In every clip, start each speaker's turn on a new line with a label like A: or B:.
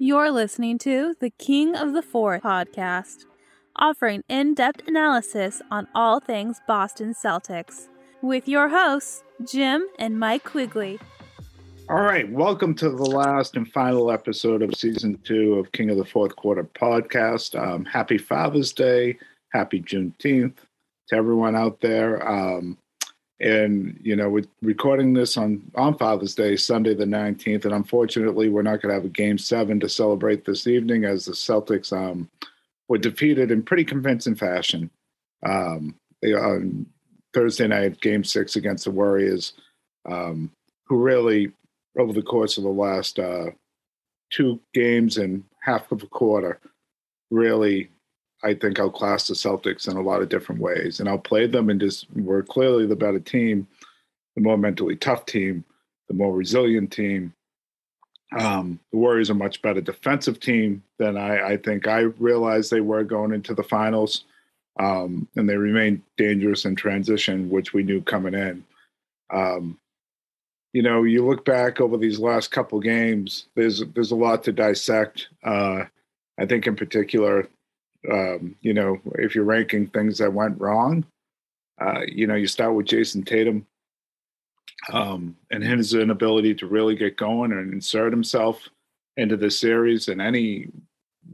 A: You're listening to the King of the Fourth podcast, offering in depth analysis on all things Boston Celtics, with your hosts, Jim and Mike Quigley.
B: All right, welcome to the last and final episode of season two of King of the Fourth Quarter podcast. Um, happy Father's Day, happy Juneteenth to everyone out there. Um, and you know we're recording this on on father's day sunday the 19th and unfortunately we're not going to have a game seven to celebrate this evening as the celtics um, were defeated in pretty convincing fashion. Um, on thursday night game six against the warriors um, who really over the course of the last uh, two games and half of a quarter really I think outclassed the Celtics in a lot of different ways and outplayed them and just were clearly the better team, the more mentally tough team, the more resilient team. Um, the Warriors are much better defensive team than I, I think I realized they were going into the finals. Um, and they remained dangerous in transition, which we knew coming in. Um, you know, you look back over these last couple games. There's there's a lot to dissect. Uh, I think in particular, um, you know, if you're ranking things that went wrong, uh, you know, you start with Jayson Tatum um, and his inability to really get going and insert himself into the series in any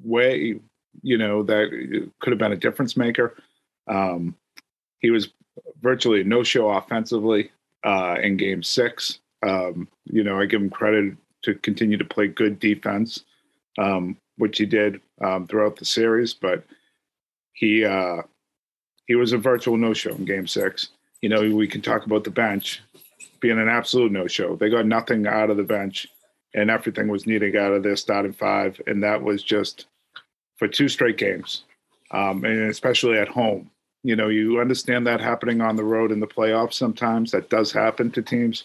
B: way, you know, that could have been a difference maker. Um, he was virtually no show offensively uh, in game six. Um, you know, I give him credit to continue to play good defense. Um, which he did um, throughout the series. But he uh, he was a virtual no show in Game Six. You know, we can talk about the bench being an absolute no show. They got nothing out of the bench, and everything was needed out of their starting five, and that was just for two straight games, um, and especially at home. You know, you understand that happening on the road in the playoffs sometimes. That does happen to teams.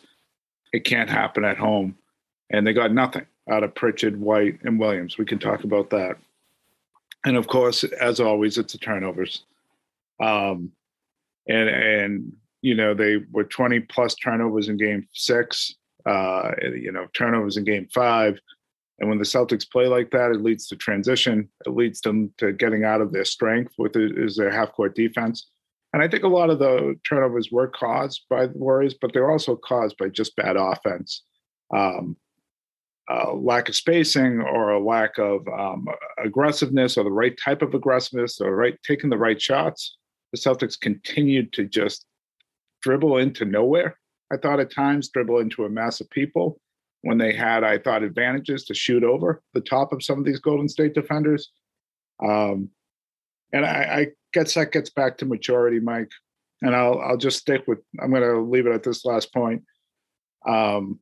B: It can't happen at home, and they got nothing out of Pritchard, White, and Williams. We can talk about that. And of course, as always, it's the turnovers. Um, and and you know they were 20 plus turnovers in game six. Uh, you know turnovers in game five. And when the Celtics play like that, it leads to transition. It leads them to getting out of their strength, with is their half court defense. And I think a lot of the turnovers were caused by the Warriors, but they're also caused by just bad offense. Um, lack of spacing or a lack of um, aggressiveness or the right type of aggressiveness or right taking the right shots, the Celtics continued to just dribble into nowhere. I thought at times dribble into a mass of people when they had, I thought, advantages to shoot over the top of some of these Golden State defenders. Um, and I, I guess that gets back to maturity, Mike. And I'll I'll just stick with. I'm going to leave it at this last point. Um,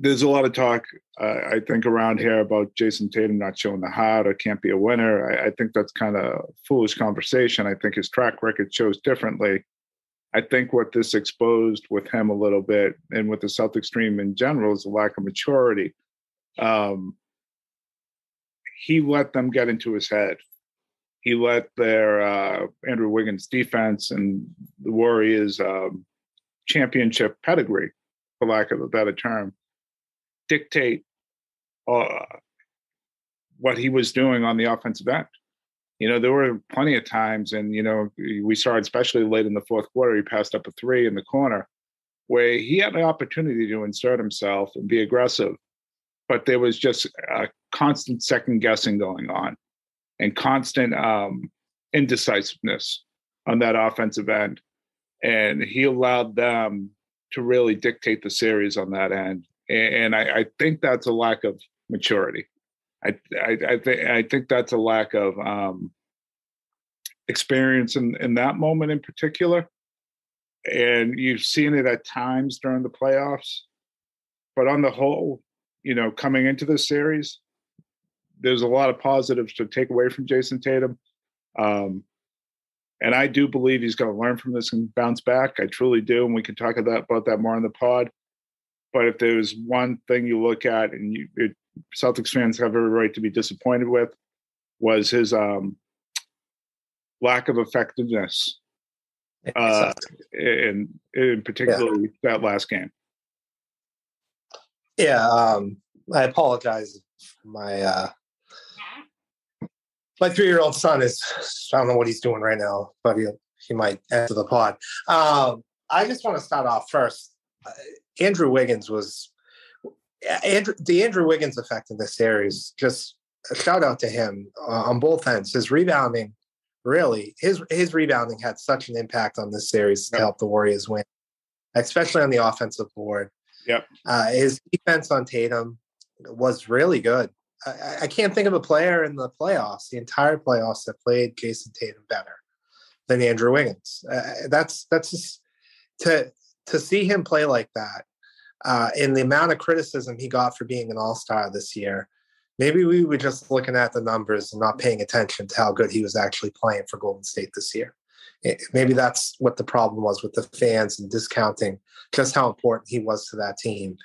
B: there's a lot of talk, uh, I think, around here about Jayson Tatum not showing the heart or can't be a winner. I, I think that's kind of foolish conversation. I think his track record shows differently. I think what this exposed with him a little bit and with the Celtics team in general is a lack of maturity. Um, he let them get into his head. He let their uh, Andrew Wiggins defense and the Warriors um, championship pedigree, for lack of a better term, dictate uh, what he was doing on the offensive end. You know, there were plenty of times, and you know, we saw it especially late in the fourth quarter. He passed up a three in the corner, where he had the opportunity to insert himself and be aggressive, but there was just a constant second guessing going on, and constant um, indecisiveness on that offensive end, and he allowed them to really dictate the series on that end and I, I think that's a lack of maturity. I I, I think I think that's a lack of um, experience in in that moment in particular, and you've seen it at times during the playoffs. But on the whole, you know, coming into this series, there's a lot of positives to take away from Jayson Tatum. Um, and I do believe he's going to learn from this and bounce back. I truly do, and we can talk about, about that more in the pod. But if there's one thing you look at and you, it, Celtics fans have every right to be disappointed with, was his um, lack of effectiveness, uh, in in particularly yeah. that last game.
C: Yeah, um, I apologize. My uh, my three year old son is I don't know what he's doing right now, but he he might enter the pod. Um, I just want to start off first. Andrew Wiggins was Andrew, the Andrew Wiggins effect in this series. Just a shout out to him uh, on both ends. His rebounding, really, his his rebounding had such an impact on this series yep. to help the Warriors win, especially on the offensive board.
B: Yep.
C: Uh, his defense on Tatum was really good. I, I, can't think of a player in the playoffs, the entire playoffs, that played Jayson Tatum better than Andrew Wiggins. Uh, that's that's just to to see him play like that, uh, and the amount of criticism he got for being an All Star this year. Maybe we were just looking at the numbers and not paying attention to how good he was actually playing for Golden State this year. It, maybe that's what the problem was with the fans and discounting just how important he was to that team.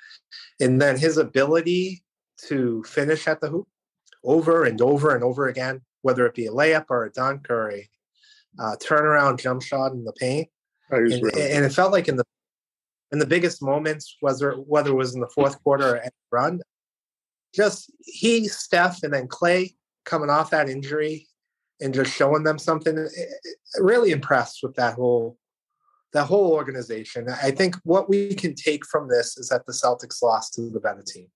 C: And then his ability to finish at the hoop over and over and over again, whether it be a layup or a dunk or a uh, turnaround jump shot in the paint. And, really and, it felt like in the in the biggest moments, whether whether it was in the fourth quarter or any run, just he, Steph, and then Clay coming off that injury and just showing them something. Eh, eh, really impressed with that whole that whole organization. I think what we can take from this is that the Celtics lost to the better team.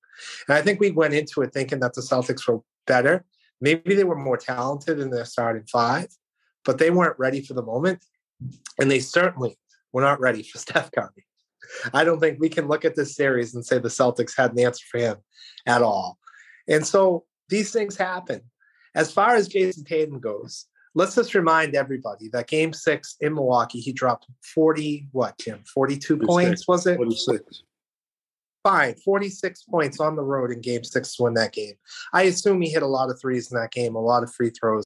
C: And I think we went into it thinking that the Celtics were better. Maybe they were more talented in their starting five, but they weren't ready for the moment. And they certainly were not ready for Steph Curry. I don't think we can look at this series and say the Celtics had an answer for him at all. And so these things happen. As far as Jayson Tatum goes, let's just remind everybody that game six in Milwaukee, he dropped 40, what, Jim? 42 46, points, was it?
B: 46
C: fine. 46 points on the road in game six to win that game. I assume he hit a lot of threes in that game, a lot of free throws.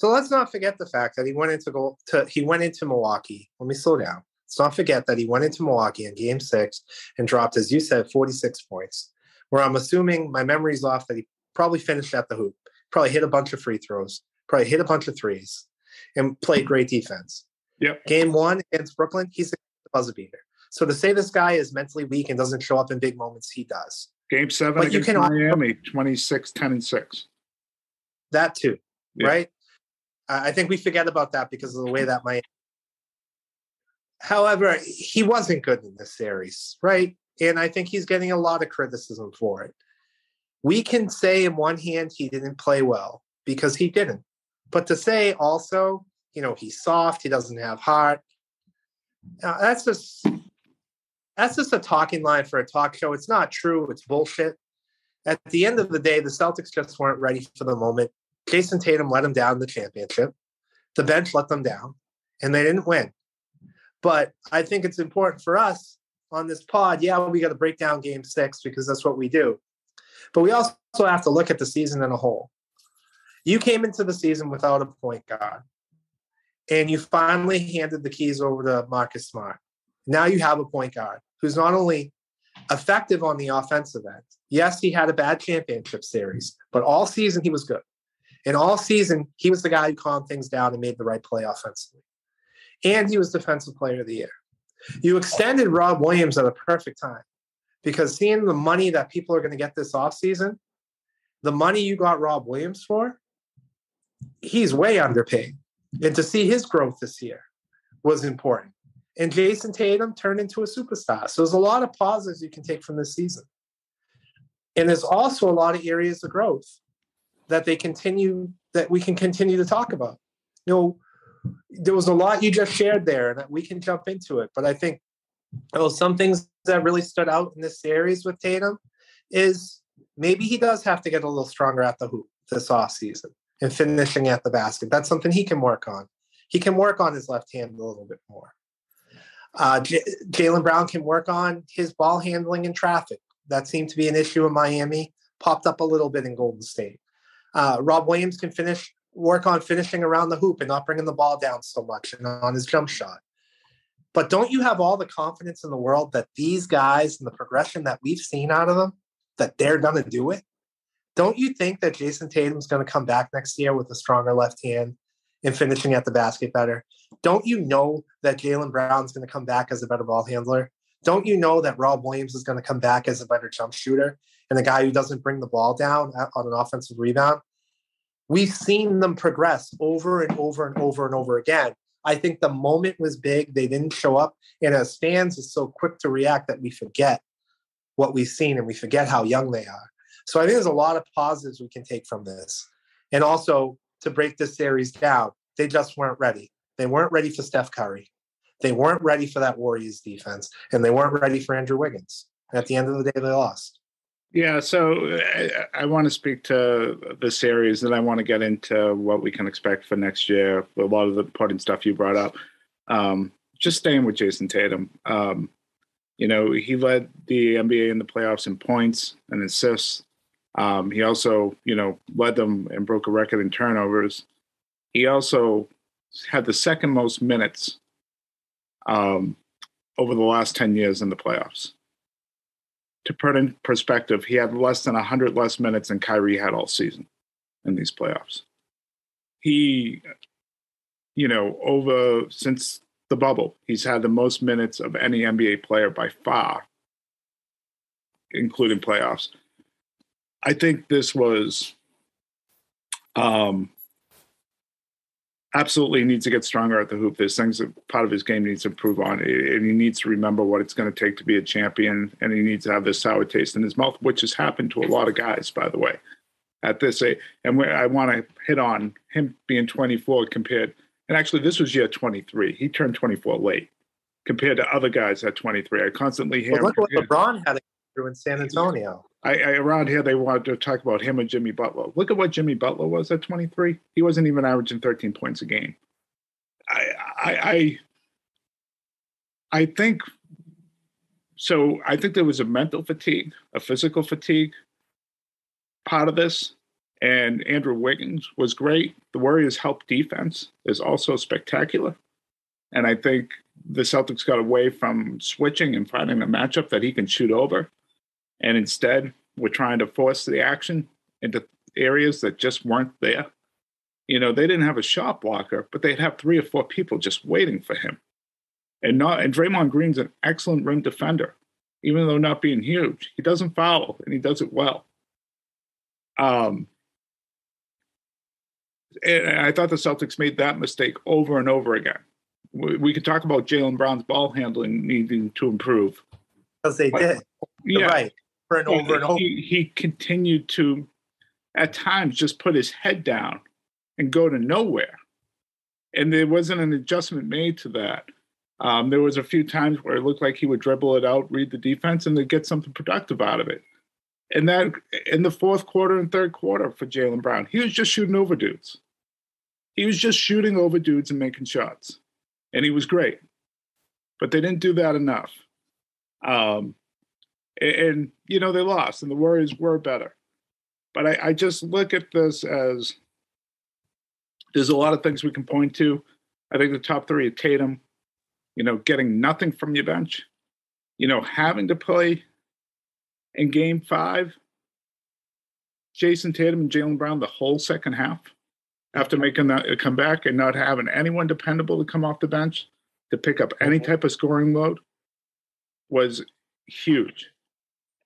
C: So let's not forget the fact that he went into goal to he went into Milwaukee. Let me slow down. Let's not forget that he went into Milwaukee in game six and dropped, as you said, 46 points. Where I'm assuming my memory's off that he probably finished at the hoop, probably hit a bunch of free throws, probably hit a bunch of threes, and played great defense.
B: Yep.
C: Game one against Brooklyn, he's a buzzer beater. So to say this guy is mentally weak and doesn't show up in big moments, he does.
B: Game seven but against you can Miami, 26, 10 and 6.
C: That too, yeah. right? I think we forget about that because of the way that might. However, he wasn't good in this series, right? And I think he's getting a lot of criticism for it. We can say, in one hand, he didn't play well because he didn't. But to say also, you know, he's soft, he doesn't have heart, uh, that's just that's just a talking line for a talk show. It's not true. It's bullshit. At the end of the day, the Celtics just weren't ready for the moment. Jayson Tatum let them down in the championship. The bench let them down, and they didn't win. But I think it's important for us on this pod. Yeah, we got to break down game six because that's what we do. But we also have to look at the season in a whole. You came into the season without a point guard, and you finally handed the keys over to Marcus Smart. Now you have a point guard who's not only effective on the offensive end. Yes, he had a bad championship series, but all season he was good. And all season, he was the guy who calmed things down and made the right play offensively. And he was Defensive Player of the Year. You extended Rob Williams at a perfect time because seeing the money that people are going to get this offseason, the money you got Rob Williams for, he's way underpaid. And to see his growth this year was important and Jayson Tatum turned into a superstar. So there's a lot of positives you can take from this season. And there's also a lot of areas of growth that they continue that we can continue to talk about. You know, there was a lot you just shared there that we can jump into it. But I think well, some things that really stood out in this series with Tatum is maybe he does have to get a little stronger at the hoop this off season and finishing at the basket. That's something he can work on. He can work on his left hand a little bit more. Uh, J- Jaylen Brown can work on his ball handling in traffic. That seemed to be an issue in Miami. Popped up a little bit in Golden State. Uh, Rob Williams can finish work on finishing around the hoop and not bringing the ball down so much and on his jump shot. But don't you have all the confidence in the world that these guys and the progression that we've seen out of them that they're going to do it? Don't you think that Jayson Tatum's going to come back next year with a stronger left hand and finishing at the basket better? Don't you know that Jaylen Brown's going to come back as a better ball handler? Don't you know that Rob Williams is going to come back as a better jump shooter? and the guy who doesn't bring the ball down on an offensive rebound. We've seen them progress over and over and over and over again. I think the moment was big. They didn't show up. And as fans, it's so quick to react that we forget what we've seen and we forget how young they are. So I think there's a lot of positives we can take from this. And also to break this series down, they just weren't ready. They weren't ready for Steph Curry. They weren't ready for that Warriors defense, and they weren't ready for Andrew Wiggins. And at the end of the day, they lost.
B: Yeah, so I, I, want to speak to the series, and I want to get into what we can expect for next year. A lot of the important stuff you brought up. Um, just staying with Jayson Tatum. Um, you know, he led the NBA in the playoffs in points and assists. Um, he also, you know, led them and broke a record in turnovers. He also had the second most minutes um, over the last 10 years in the playoffs. To put in perspective, he had less than 100 less minutes than Kyrie had all season in these playoffs. He, you know, over since the bubble, he's had the most minutes of any NBA player by far, including playoffs. I think this was um, absolutely needs to get stronger at the hoop. There's things that part of his game needs to improve on, and he needs to remember what it's going to take to be a champion. And he needs to have this sour taste in his mouth, which has happened to a lot of guys, by the way. At this age, and I want to hit on him being 24 compared, and actually this was year 23. He turned 24 late compared to other guys at 23. I constantly hear.
C: Well, look what LeBron had to do in San Antonio.
B: I, I, around here they wanted to talk about him and Jimmy Butler. Look at what Jimmy Butler was at 23. He wasn't even averaging 13 points a game. I I I, I think so. I think there was a mental fatigue, a physical fatigue part of this. And Andrew Wiggins was great. The Warriors' help defense is also spectacular. And I think the Celtics got away from switching and finding a matchup that he can shoot over and instead, we're trying to force the action into areas that just weren't there. You know, they didn't have a shot blocker, but they'd have three or four people just waiting for him. And not and Draymond Green's an excellent rim defender, even though not being huge. He doesn't foul and he does it well. Um, and I thought the Celtics made that mistake over and over again. We, we could talk about Jaylen Brown's ball handling needing to improve.
C: Because they did.
B: Yeah.
C: Right and over and over.
B: He, he continued to, at times, just put his head down and go to nowhere. And there wasn't an adjustment made to that. Um, there was a few times where it looked like he would dribble it out, read the defense, and then get something productive out of it. And that in the fourth quarter and third quarter for Jaylen Brown, he was just shooting over dudes. He was just shooting over dudes and making shots, and he was great. But they didn't do that enough. Um, and, and you know they lost, and the Warriors were better. But I, I just look at this as there's a lot of things we can point to. I think the top three are Tatum, you know, getting nothing from your bench, you know, having to play in game five, Jayson Tatum and Jaylen Brown the whole second half after making that come back and not having anyone dependable to come off the bench to pick up any mm-hmm. type of scoring load was huge.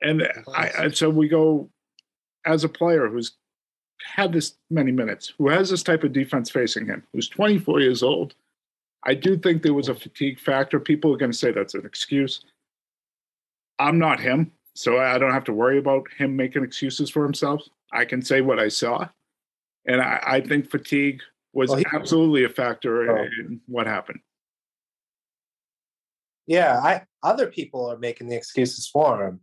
B: And I, and so we go as a player who's had this many minutes, who has this type of defense facing him, who's 24 years old. I do think there was a fatigue factor. People are going to say that's an excuse. I'm not him, so I don't have to worry about him making excuses for himself. I can say what I saw. And I, I think fatigue was well, he, absolutely a factor oh. in what happened.
C: Yeah, I other people are making the excuses for him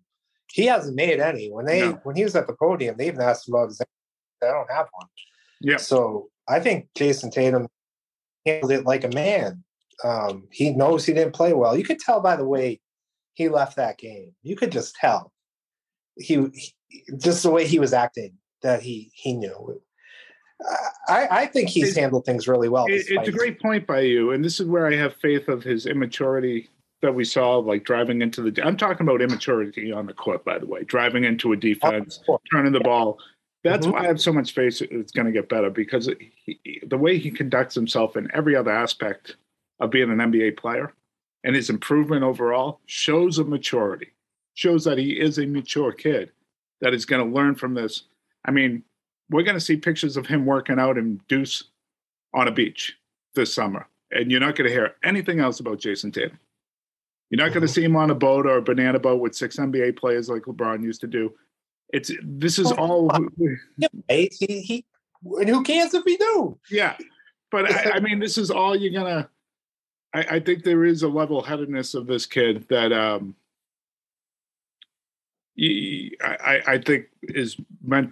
C: he hasn't made any. When they no. when he was at the podium, they even asked him about his. I don't have one.
B: Yeah.
C: So I think Jayson Tatum handled it like a man. Um, he knows he didn't play well. You could tell by the way he left that game. You could just tell. He, he just the way he was acting that he he knew. I, I think he's handled things really well.
B: It, it's a great point by you, and this is where I have faith of his immaturity that we saw, like driving into the. I'm talking about immaturity on the court, by the way, driving into a defense, turning the ball. That's mm-hmm. why I have so much faith it's going to get better because he, the way he conducts himself in every other aspect of being an NBA player and his improvement overall shows a maturity, shows that he is a mature kid that is going to learn from this. I mean, we're going to see pictures of him working out in Deuce on a beach this summer, and you're not going to hear anything else about Jayson Tatum. You're not going to
C: Mhm.
B: see him on a boat or a banana boat with six NBA players like LeBron used to do. It's this is all
C: Right? He, he, and who cares if he do?
B: yeah, but I, I mean, this is all you're gonna. I, I think there is a level headedness of this kid that um, y- I, I- think is meant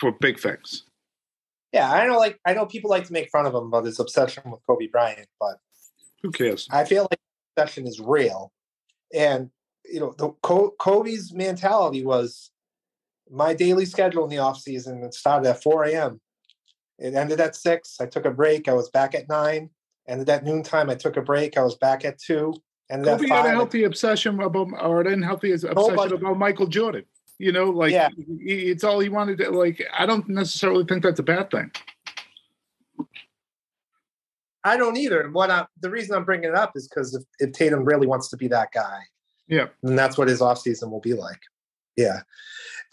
B: for big things.
C: Yeah, I know. Like I know people like to make fun of him about his obsession with Kobe Bryant, but
B: Who cares?
C: I feel like obsession is real. And you know, the Kobe's mentality was my daily schedule in the off season. It started at 4 a.m. It ended at six. I took a break. I was back at nine. Ended at noontime. I took a break. I was back at two. And
B: Kobe
C: at
B: had a healthy obsession about, or an unhealthy obsession about Michael Jordan. You know, like
C: Yeah.
B: it's all he wanted to. Like, I don't necessarily think that's a bad thing.
C: I don't either. And what I, the reason I'm bringing it up is because if, if Tatum really wants to be that guy,
B: Yeah.
C: and that's what his offseason will be like. Yeah.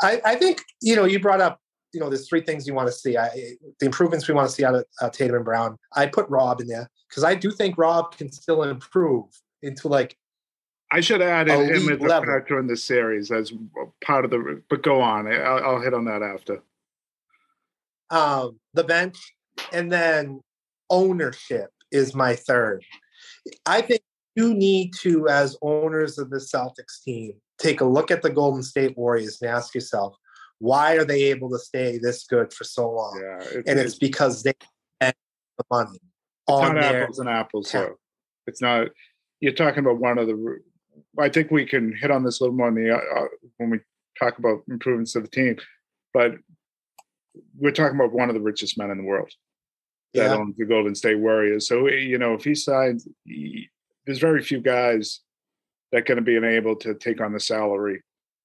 C: I, I think, you know, you brought up, you know, there's three things you want to see. I, the improvements we want to see out of uh, Tatum and Brown. I put Rob in there because I do think Rob can still improve into like,
B: I should add him as a factor in this series as part of the. But go on, I'll, I'll hit on that after.
C: um, the bench, and then ownership is my third. I think you need to, as owners of the Celtics team, take a look at the Golden State Warriors and ask yourself, why are they able to stay this good for so long?
B: Yeah,
C: And it's because they spend the money on
B: not apples and apples. So it's not. You're talking about one of the. I think we can hit on this a little more in the, uh, uh, when we talk about improvements to the team, but we're talking about one of the richest men in the world that
C: yeah.
B: owns the Golden State Warriors. So you know, if he signs, he, there's very few guys that going to be able to take on the salary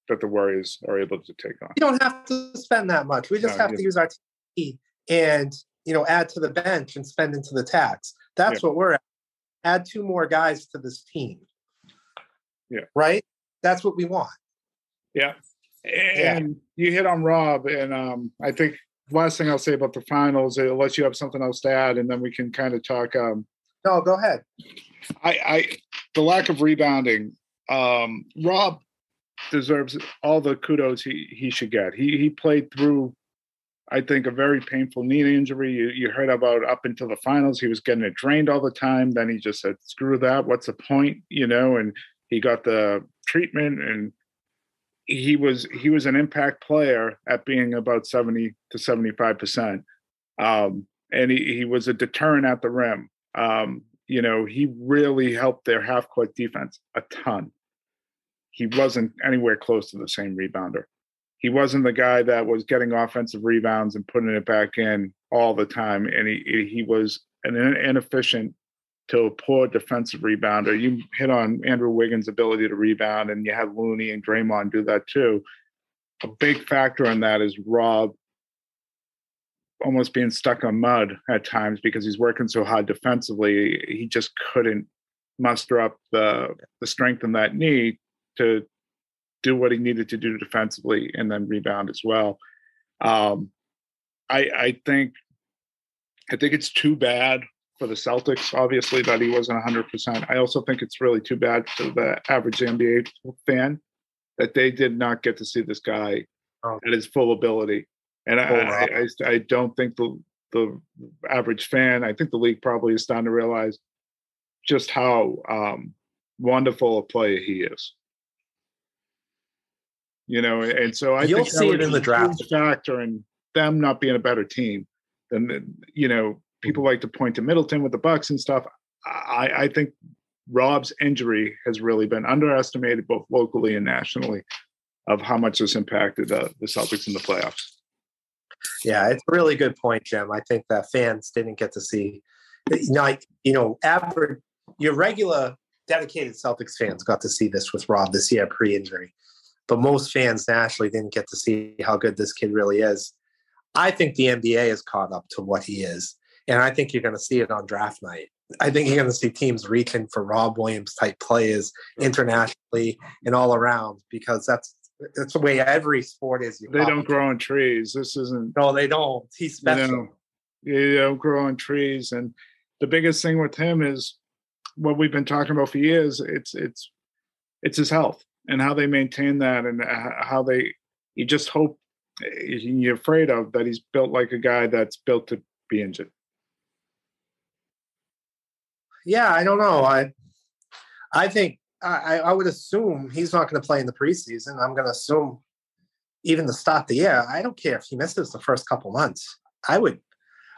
B: that the Warriors are able to take on.
C: You don't have to spend that much. We just
B: No,
C: have
B: you-
C: to use our team and you know add to the bench and spend into the tax. That's what we're at. Add two more guys to this team.
B: Yeah.
C: Right? That's what we want.
B: Yeah. And you hit on Rob, and um, I think last thing I'll say about the finals, unless you have something else to add, and then we can kind of talk. Um,
C: No, go ahead.
B: I, I, the lack of rebounding. Um, Rob deserves all the kudos he he should get. He he played through, I think, a very painful knee injury. You you heard about up until the finals, he was getting it drained all the time. Then he just said, "Screw that! What's the point?" You know, and he got the treatment and he was he was an impact player at being about 70 to 75 percent. Um and he, he was a deterrent at the rim. Um you know he really helped their half court defense a ton. He wasn't anywhere close to the same rebounder. He wasn't the guy that was getting offensive rebounds and putting it back in all the time and he he was an inefficient to a poor defensive rebounder. You hit on Andrew Wiggins' ability to rebound, and you had Looney and Draymond do that too. A big factor in that is Rob almost being stuck on mud at times because he's working so hard defensively. He just couldn't muster up the the strength in that knee to do what he needed to do defensively and then rebound as well. Um, I I think I think it's too bad for the Celtics, obviously, that he wasn't 100%. I also think it's really too bad for the average NBA fan that they did not get to see this guy
C: Oh.
B: at his full ability. And I,
C: Oh,
B: I,
C: wow.
B: I, I don't think the, the average fan, I think the league probably is starting to realize just how um, wonderful a player he is. You know, and so I
C: You'll
B: think that
C: see it in the draft.
B: factor in them not being a better team than you know people like to point to Middleton with the Bucks and stuff. I, I think Rob's injury has really been underestimated both locally and nationally of how much this impacted uh, the Celtics in the playoffs.
C: Yeah, it's a really good point, Jim. I think that fans didn't get to see, like, you know, average, your regular dedicated Celtics fans got to see this with Rob this year pre-injury, but most fans nationally didn't get to see how good this kid really is. I think the NBA is caught up to what he is, and I think you're going to see it on draft night. I think you're going to see teams reaching for Rob Williams type players internationally and all around because that's That's the way every sport is.
B: They don't grow on trees. This isn't.
C: No, they don't. He's special.
B: You, know, you don't grow on trees, and the biggest thing with him is what we've been talking about for years. It's it's it's his health and how they maintain that, and how they. You just hope eh, you're afraid of that he's built like a guy that's built to be injured.
C: Yeah, I don't know. I I think I, I would assume he's not going to play in the preseason. I'm going to assume even to start the year. I don't care if he misses the first couple months. I would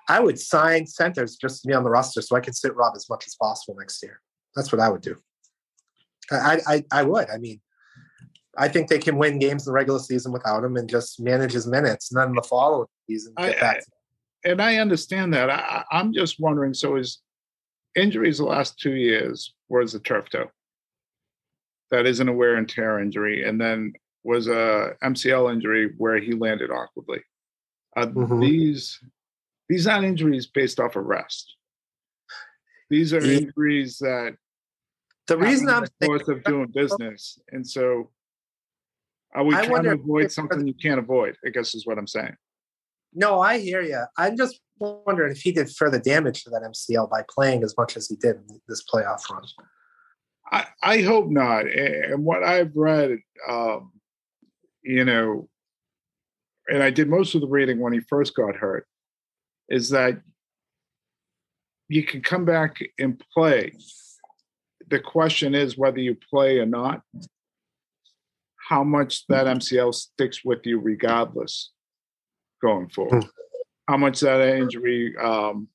C: I would sign centers just to be on the roster so I can sit Rob as much as possible next year. That's what I would do. I I, I would. I mean, I think they can win games in the regular season without him and just manage his minutes, and then the following season.
B: I, I, and I understand that. I, I'm just wondering. So, his injuries the last two years was the turf toe. That isn't a wear and tear injury, and then was a MCL injury where he landed awkwardly. Uh, mm-hmm. These these aren't injuries based off of rest. These are injuries that
C: the reason I'm
B: the course of doing business, and so are we I trying to avoid something you can't avoid? I guess is what I'm saying.
C: No, I hear you. I'm just wondering if he did further damage to that MCL by playing as much as he did in this playoff run.
B: I, I hope not. And what I've read, um, you know, and I did most of the reading when he first got hurt, is that you can come back and play. The question is whether you play or not, how much that MCL sticks with you regardless going forward. How much that injury um,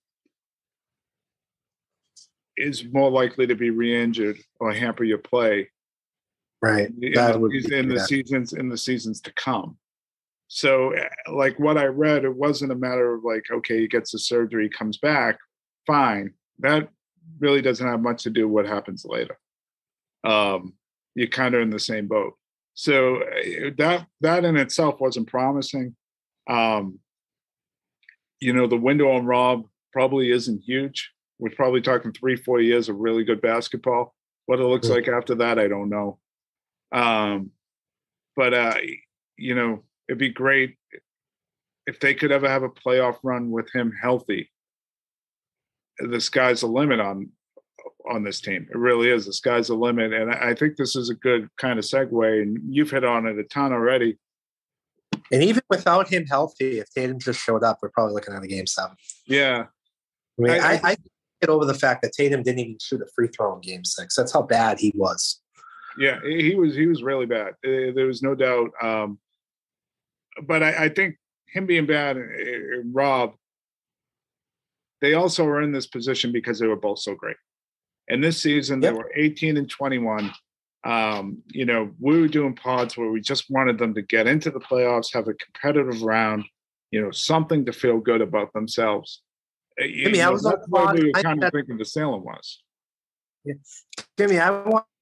B: is more likely to be re-injured or hamper your play,
C: right?
B: In, the, in the seasons in the seasons to come. So, eh, like what I read, it wasn't a matter of like, okay, he gets the surgery, comes back, fine. That really doesn't have much to do with what happens later. Um, you're kind of in the same boat. So eh, that that in itself wasn't promising. Um, you know, the window on Rob probably isn't huge. We're probably talking three, four years of really good basketball. What it looks like after that, I don't know. Um, but uh, you know, it'd be great if they could ever have a playoff run with him healthy. The sky's the limit on on this team. It really is. The sky's the limit, and I think this is a good kind of segue. And you've hit on it a ton already.
C: And even without him healthy, if Tatum just showed up, we're probably looking at a game seven.
B: Yeah.
C: I mean, I, I, I get over the fact that Tatum didn't even shoot a free throw in game six. That's how bad he was.
B: Yeah, he was he was really bad. Uh, there was no doubt. Um, but I, I think him being bad and Rob, they also were in this position because they were both so great. And this season, yep. they were 18 and 21 um, you know, we were doing pods where we just wanted them to get into the playoffs, have a competitive round, you know, something to feel good about themselves.
C: Eh, Jimmy, know, I was on pod.
B: We were kind of thinking the Salem was.
C: Yeah. Jimmy, I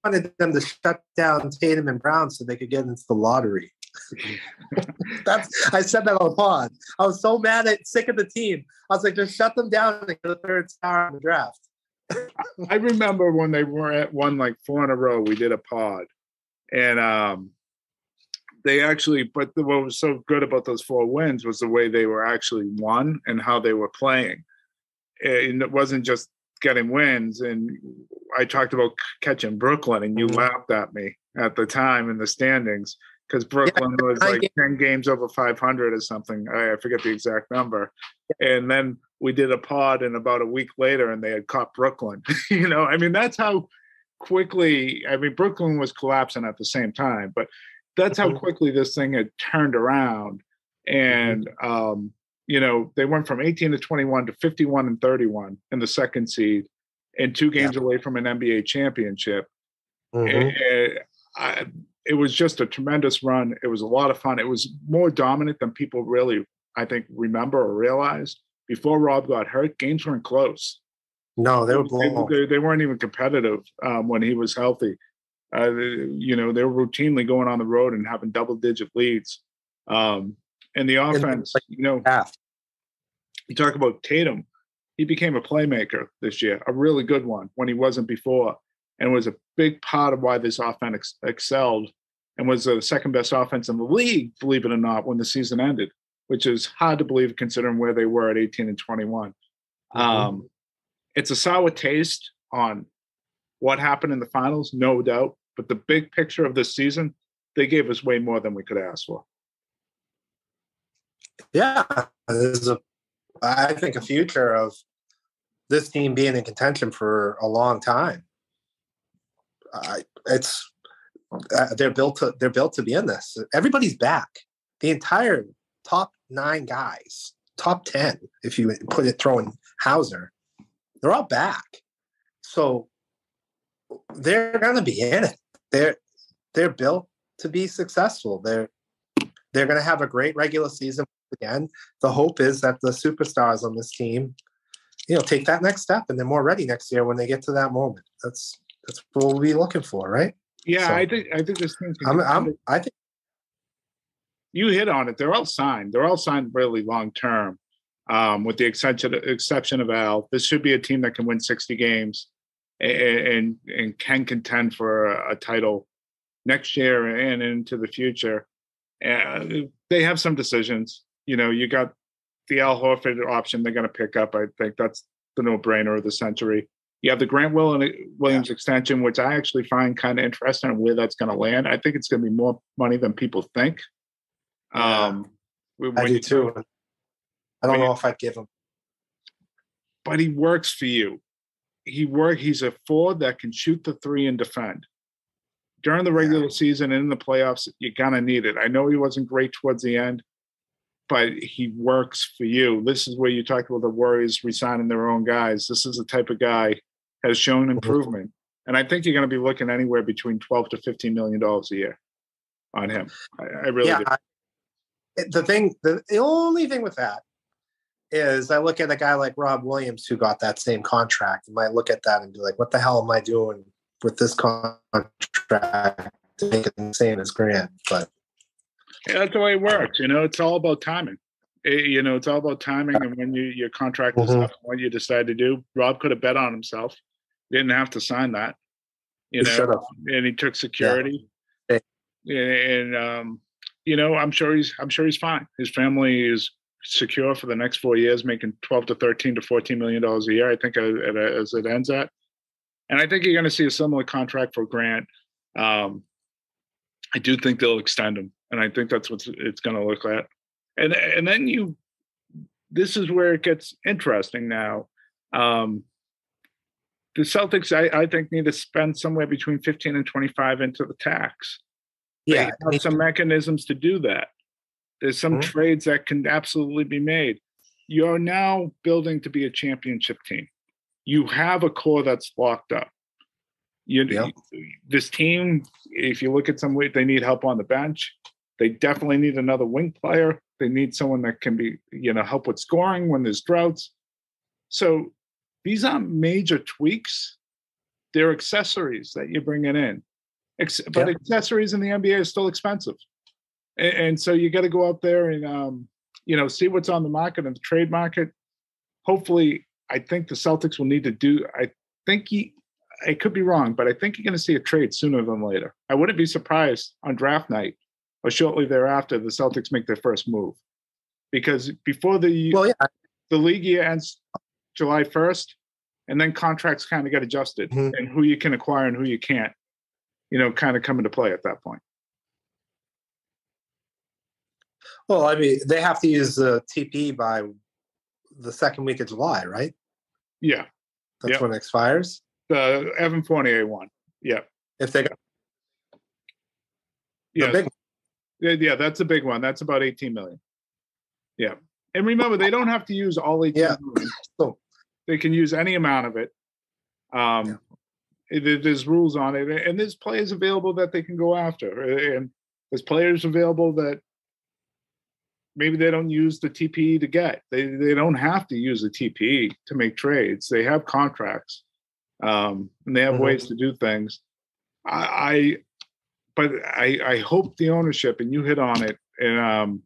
C: wanted them to shut down Tatum and Brown so they could get into the lottery. That's I said that on the pod. I was so mad at sick of the team. I was like, just shut them down and get the third star in the draft.
B: I remember when they were at one like four in a row, we did a pod. And um they actually but the, what was so good about those four wins was the way they were actually won and how they were playing. And it wasn't just getting wins. And I talked about catching Brooklyn, and you mm-hmm. laughed at me at the time in the standings because Brooklyn yeah, was like 10 games over 500 or something. I forget the exact number. And then we did a pod and about a week later and they had caught Brooklyn. you know, I mean, that's how quickly, I mean, Brooklyn was collapsing at the same time, but that's how mm-hmm. quickly this thing had turned around. And, mm-hmm. um, you know, they went from 18 to 21 to 51 and 31 in the second seed and two games yeah. away from an NBA championship. Mm-hmm. And I, it was just a tremendous run. It was a lot of fun. It was more dominant than people really, I think, remember or realize before Rob got hurt, games weren't close.
C: No, they were blown.
B: They, they, weren't even competitive um, when he was healthy. Uh, you know, they were routinely going on the road and having double digit leads. Um, and the offense, like you know, half. you talk about Tatum. He became a playmaker this year, a really good one when he wasn't before, and was a big part of why this offense ex- excelled and was the second best offense in the league, believe it or not, when the season ended, which is hard to believe considering where they were at 18 and 21. Mm-hmm. Um, it's a sour taste on what happened in the finals, no doubt. But the big picture of this season, they gave us way more than we could ask for.
C: Yeah, there's a, I think, a future of this team being in contention for a long time. Uh, it's uh, they're built to they're built to be in this. Everybody's back. The entire top nine guys, top ten, if you put it throwing Hauser, they're all back. So they're going to be in it. They're they're built to be successful. They're they're going to have a great regular season again. The hope is that the superstars on this team, you know, take that next step and they're more ready next year when they get to that moment. That's that's what we'll be looking for, right?
B: Yeah, so, I think I think this thing.
C: I'm, I'm, I think
B: you hit on it. They're all signed. They're all signed really long term, um, with the exception exception of Al. This should be a team that can win 60 games and and, and can contend for a, a, title next year and into the future. And they have some decisions. You know, you got the Al Horford option. They're going to pick up. I think that's the no brainer of the century. You have the Grant Williams yeah. extension, which I actually find kind of interesting where that's going to land. I think it's going to be more money than people think.
C: Yeah. Um, I do too. I don't know if I'd give him.
B: But he works for you. He work. He's a forward that can shoot the three and defend. During the regular yeah. season and in the playoffs, you're gonna need it. I know he wasn't great towards the end, but he works for you. This is where you talk about the Warriors resigning their own guys. This is the type of guy has shown mm-hmm. improvement. And I think you're going to be looking anywhere between 12 to 15 million dollars a year on him. I, I really yeah, I,
C: the thing, the, the only thing with that is I look at a guy like Rob Williams who got that same contract and might look at that and be like, what the hell am I doing with this contract to make it the same as Grant? But
B: yeah, that's the way it works. You know, it's all about timing. It, you know, it's all about timing and when you your contract is mm-hmm. up, what you decide to do. Rob could have bet on himself. Didn't have to sign that. You know, and he took security. Yeah. And um, you know, I'm sure he's I'm sure he's fine. His family is secure for the next four years, making 12 to 13 to 14 million dollars a year. I think as it ends at, and I think you're going to see a similar contract for Grant. Um, I do think they'll extend him, and I think that's what it's going to look at. And and then you, this is where it gets interesting now. Um, the Celtics, I, I think, need to spend somewhere between 15 and 25 into the tax.
C: Yeah,
B: have some mechanisms to do that. There's some mm-hmm. trades that can absolutely be made. You're now building to be a championship team. You have a core that's locked up. You, yep. this team, if you look at some way, they need help on the bench. They definitely need another wing player. They need someone that can be, you know, help with scoring when there's droughts. So these aren't major tweaks. They're accessories that you're bringing in. Ex- but yep. accessories in the NBA is still expensive. And, and so you got to go out there and, um, you know, see what's on the market and the trade market. Hopefully, I think the Celtics will need to do, I think he, I could be wrong, but I think you're going to see a trade sooner than later. I wouldn't be surprised on draft night or shortly thereafter the Celtics make their first move, because before the
C: well, yeah.
B: the league year ends July 1st, and then contracts kind of get adjusted, mm-hmm. and who you can acquire and who you can't, you know, kind of come into play at that point.
C: Well, I mean, they have to use the TP by the second week of July, right?
B: Yeah,
C: that's yep. when it expires.
B: The Evan Fournier one. Yeah.
C: If they got
B: yeah, yeah, that's a big one. That's about 18 million. Yeah. And remember, they don't have to use all 18 yeah. million. So they can use any amount of it. Um, yeah. There's rules on it, and there's players available that they can go after, and there's players available that maybe they don't use the TPE to get. They they don't have to use the TPE to make trades. They have contracts, um, and they have mm-hmm. ways to do things. I, but I, I hope the ownership, and you hit on it, and um,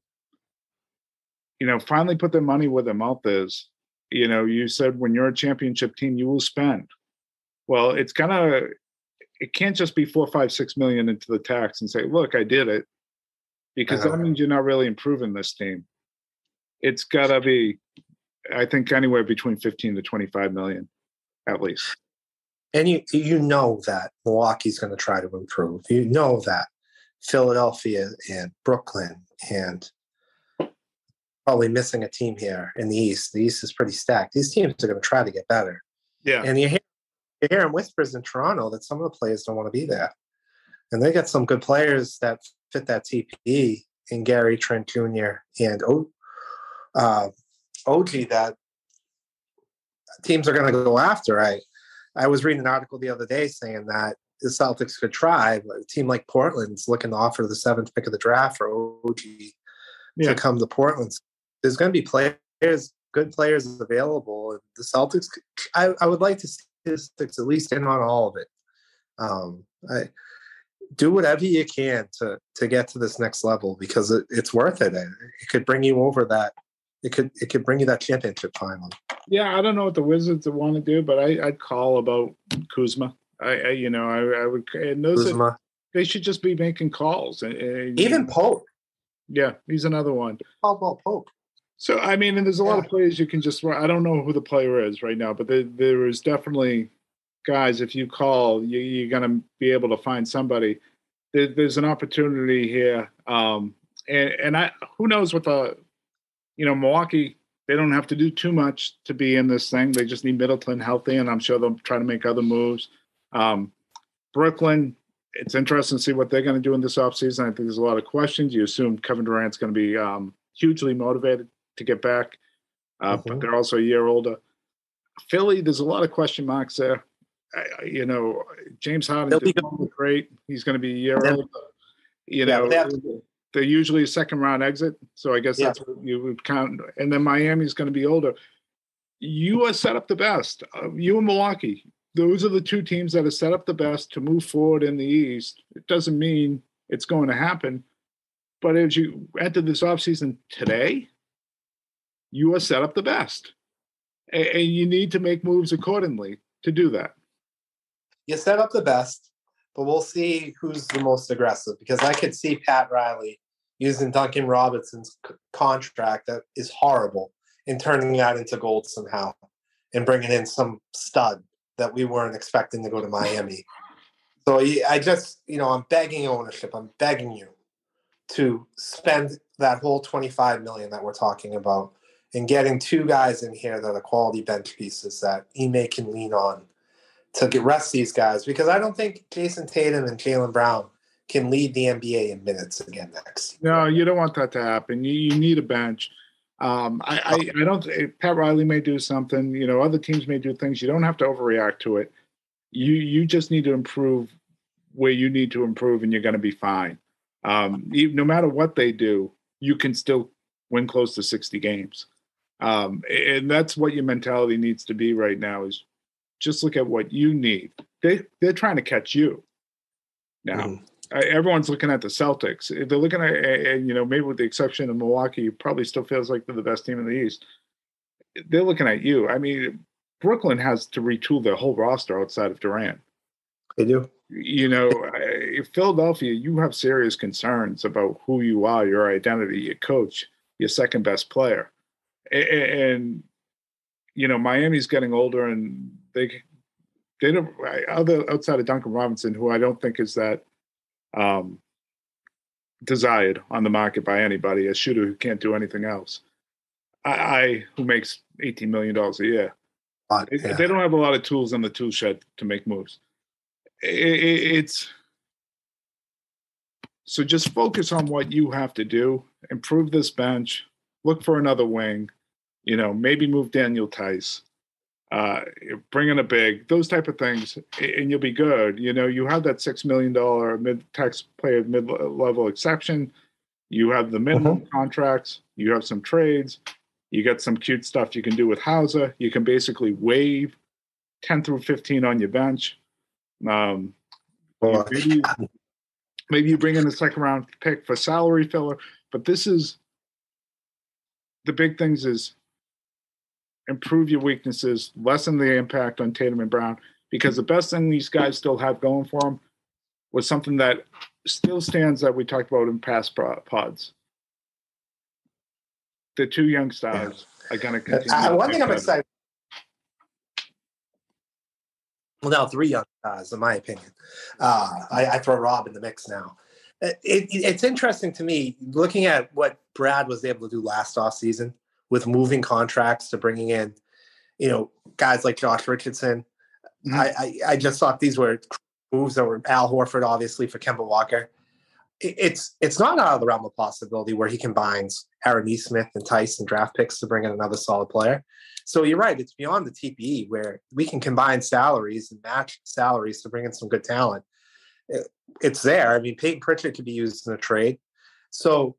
B: you know, finally put their money where their mouth is. You know, you said when you're a championship team, you will spend. Well, it's gonna it can't just be four, five, six million into the tax and say, "Look, I did it," because that uh-huh. means you're not really improving this team. It's got to be, I think, anywhere between fifteen to twenty-five million, at least.
C: And you you know that Milwaukee's going to try to improve. You know that Philadelphia and Brooklyn and probably missing a team here in the East. The East is pretty stacked. These teams are going to try to get better.
B: Yeah.
C: And you hear, you're hearing whispers in Toronto that some of the players don't want to be there. And they got some good players that fit that TPE in Gary Trent Jr. and o, uh, OG that teams are going to go after. I I was reading an article the other day saying that the Celtics could try, but a team like Portland's looking to offer the seventh pick of the draft for OG
B: Yeah.
C: to come to Portland. There's going to be players, good players available. The Celtics, I, I would like to see Celtics at least in on all of it. Um, I do whatever you can to to get to this next level because it, it's worth it. It could bring you over that. It could it could bring you that championship finally.
B: Yeah, I don't know what the Wizards want to do, but I, I'd call about Kuzma. I, I you know, I, I would, and those are,
C: Kuzma.
B: they should just be making calls. And, and-
C: Even Pope,
B: yeah, he's another one.
C: Caldwell Pope.
B: So I mean, and there's a lot of players you can just. I don't know who the player is right now, but there, there is definitely guys. If you call, you, you're going to be able to find somebody. There, there's an opportunity here, um, and and I who knows what the, you know, Milwaukee. They don't have to do too much to be in this thing. They just need Middleton healthy, and I'm sure they'll try to make other moves. Um, Brooklyn, it's interesting to see what they're going to do in this offseason. I think there's a lot of questions. You assume Kevin Durant's going to be um, hugely motivated to get back, uh, but
C: Mhm.
B: they're also a year older. Philly, there's a lot of question marks there. I, I- you know, James Harden
C: They'll be
B: great. He's going to be a year
C: Yeah.
B: older. You
C: Yeah,
B: know,
C: but they have
B: they're usually a second round exit, so I guess
C: Yeah.
B: that's what you would count. And then Miami's going to be older. You are set up the best. Uh, you and Milwaukee, those are the two teams that are set up the best to move forward in the East. It doesn't mean it's going to happen, but as you enter this offseason today, you are set up the best. And you need to make moves accordingly to do that.
C: you set up the best, but we'll see who's the most aggressive because I could see Pat Riley using Duncan Robinson's c- contract that is horrible and turning that into gold somehow and bringing in some stud that we weren't expecting to go to Miami. So I just, you know, I'm begging ownership. I'm begging you to spend that whole 25 million that we're talking about and getting two guys in here that are quality bench pieces that Ime can lean on to get rest these guys because I don't think Jayson Tatum and Jaylen Brown can lead the NBA in minutes again next.
B: No, you don't want that to happen. You, you need a bench. Um, I, I, I don't. Pat Riley may do something. You know, other teams may do things. You don't have to overreact to it. You you just need to improve where you need to improve, and you're going to be fine. Um, no matter what they do, you can still win close to 60 games. Um, and that's what your mentality needs to be right now. Is just look at what you need. They they're trying to catch you now
C: Mhm.
B: uh, everyone's looking at the Celtics. They're looking at, and you know, maybe with the exception of Milwaukee, probably still feels like they're the best team in the East. They're looking at you. I mean, Brooklyn has to retool their whole roster outside of Durant.
C: They do.
B: You know, Philadelphia, you have serious concerns about who you are, your identity, your coach, your second best player, and you know, Miami's getting older, and they they don't other outside of Duncan Robinson, who I don't think is that um, desired on the market by anybody, a shooter who can't do anything else. I, I who makes eighteen million dollars a year.
C: But,
B: They-
C: yeah.
B: They don't have a lot of tools in the tool shed to make moves. I- I- it's so just focus on what you have to do. Improve this bench. Look for another wing. You know, maybe move Daniel Theis. Uh, bring in a big, those type of things, and you'll be good. You know, you have that six million dollar mid taxpayer mid level exception. You have the minimum contracts. You have some trades. You got some cute stuff you can do with Hauser. You can basically waive 10 through 15 on your bench. Um, maybe, maybe you bring in a second round pick for salary filler, but this is the big things is improve your weaknesses, lessen the impact on Tatum and Brown, because the best thing these guys still have going for them was something that still stands that we talked about in past pods. The two young stars yeah. are going to continue.
C: Uh, one thing I'm excited. Well, now three young stars, in my opinion. Uh, I, I, throw Rob in the mix now. It, it, it's interesting to me looking at what Brad was able to do last off season with moving contracts to bringing in, you know, guys like Josh Richardson. Mm-hmm. I, I, I just thought these were moves that were Al Horford, obviously for Kemba Walker. It, it's it's not out of the realm of possibility where he combines Aaron Nesmith and Tyson draft picks to bring in another solid player. So you're right; it's beyond the TPE where we can combine salaries and match salaries to bring in some good talent. It, it's there. I mean, Payton Pritchard could be used in a trade. So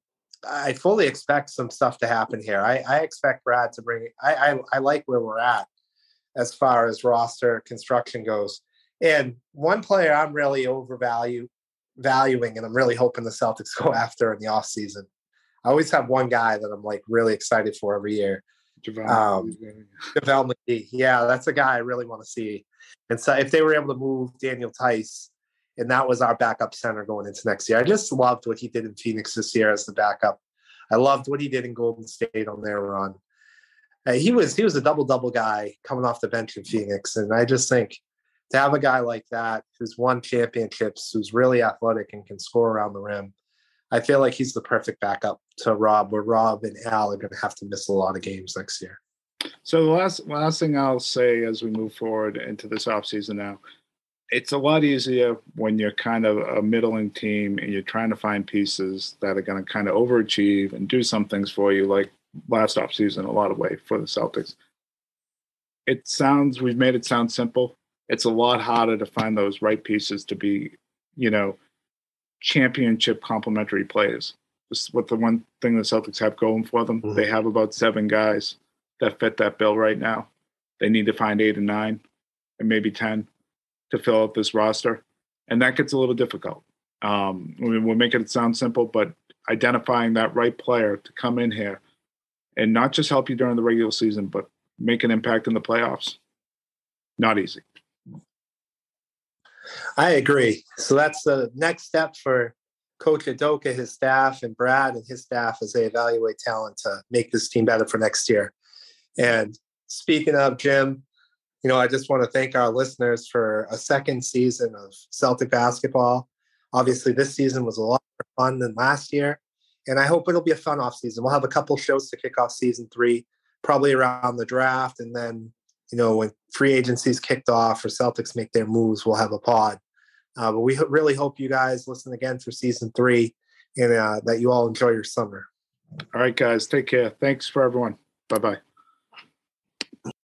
C: I fully expect some stuff to happen here. I, I expect Brad to bring. I, I, I like where we're at as far as roster construction goes. And one player I'm really overvalue valuing, and I'm really hoping the Celtics go after in the off season. I always have one guy that I'm like really excited for every year. JaVale um, McGee. Yeah, that's a guy I really want to see. And so if they were able to move Daniel Theis and that was our backup center going into next year. I just loved what he did in Phoenix this year as the backup. I loved what he did in Golden State on their run. Uh, he was he was a double double guy coming off the bench in Phoenix, and I just think to have a guy like that who's won championships, who's really athletic and can score around the rim, I feel like he's the perfect backup to Rob. Where Rob and Al are going to have to miss a lot of games next year.
B: So the last last thing I'll say as we move forward into this offseason now it's a lot easier when you're kind of a middling team and you're trying to find pieces that are going to kind of overachieve and do some things for you, like last off season, a lot of way for the Celtics. It sounds we've made it sound simple. It's a lot harder to find those right pieces to be, you know, championship complementary players. This what the one thing the Celtics have going for them. Mm-hmm. They have about seven guys that fit that bill right now. They need to find eight and nine, and maybe ten to fill out this roster, and that gets a little difficult. Um, we, we're making it sound simple, but identifying that right player to come in here and not just help you during the regular season, but make an impact in the playoffs, not easy.
C: I agree. So that's the next step for Coach Udoka, his staff, and Brad and his staff as they evaluate talent to make this team better for next year. And speaking of Jim, you know, I just want to thank our listeners for a second season of Celtic basketball. Obviously, this season was a lot more fun than last year, and I hope it'll be a fun off season. We'll have a couple shows to kick off season three, probably around the draft, and then you know when free agencies kicked off or Celtics make their moves, we'll have a pod. Uh, but we really hope you guys listen again for season three, and uh, that you all enjoy your summer.
B: All right, guys, take care. Thanks for everyone. Bye bye.